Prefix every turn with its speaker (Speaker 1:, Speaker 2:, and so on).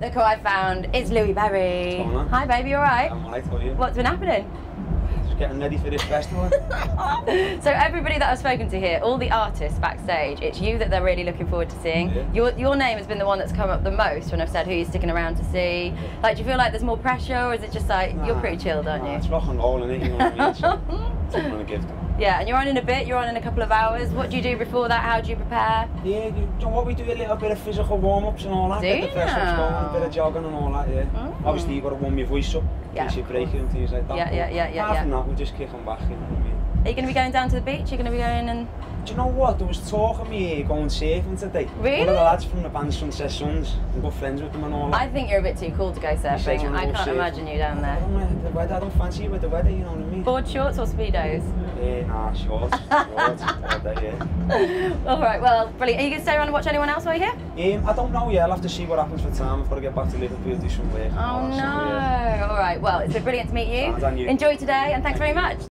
Speaker 1: Look who I found. It's Louis Berry.
Speaker 2: What's going on?
Speaker 1: Hi, baby. You all right?
Speaker 2: I'm alright, how are you?
Speaker 1: What's been happening?
Speaker 2: Just getting ready for this festival.
Speaker 1: So everybody that I've spoken to here, all the artists backstage, it's you that they're really looking forward to seeing.
Speaker 2: Yeah.
Speaker 1: Your your name has been the one that's come up the most when I've said who you're sticking around to see. Like, do you feel like there's more pressure, or is it just like you're pretty chilled, aren't
Speaker 2: nah,
Speaker 1: you?
Speaker 2: It's rock and roll, innit? You know what I mean? It's what I'm gonna give them.
Speaker 1: Yeah, and you're on in a bit. You're on in a couple of hours. What do you do before that? How do you prepare?
Speaker 2: Yeah, you know what? We do a little bit of physical warm ups and all that.
Speaker 1: Do
Speaker 2: get the
Speaker 1: you
Speaker 2: press ups going, a bit of jogging and all that, yeah.
Speaker 1: Mm.
Speaker 2: Obviously, you've got to warm your voice up. in
Speaker 1: Yeah,
Speaker 2: case you
Speaker 1: of
Speaker 2: break it and things like that.
Speaker 1: Yeah, yeah, yeah, yeah,
Speaker 2: Apart
Speaker 1: yeah.
Speaker 2: from that, we're just kicking back, you know what I mean?
Speaker 1: Are you going to be going down to the beach? You're going to be going and
Speaker 2: Do you know what? There was talk of me going surfing today.
Speaker 1: Really?
Speaker 2: One of the lads from the band Sunset Sons. I'm good friends with them and all that.
Speaker 1: I think you're a bit too cool to go surfing.
Speaker 2: you
Speaker 1: I can't
Speaker 2: surfing.
Speaker 1: imagine you down there.
Speaker 2: I
Speaker 1: there.
Speaker 2: don't the weather. I don't fancy it with the weather, you know what I mean?
Speaker 1: Board shorts or speedos?
Speaker 2: Yeah, nah, shorts. shorts. yeah.
Speaker 1: All right, well, brilliant. Are you going to stay around and watch anyone else while you're here?
Speaker 2: Um, I don't know yet. I'll have to see what happens for time. I've got to get back to Liverpool, do some work.
Speaker 1: Oh no! All right, well, it's been brilliant to meet you.
Speaker 2: You.
Speaker 1: Enjoy today, and thanks very much.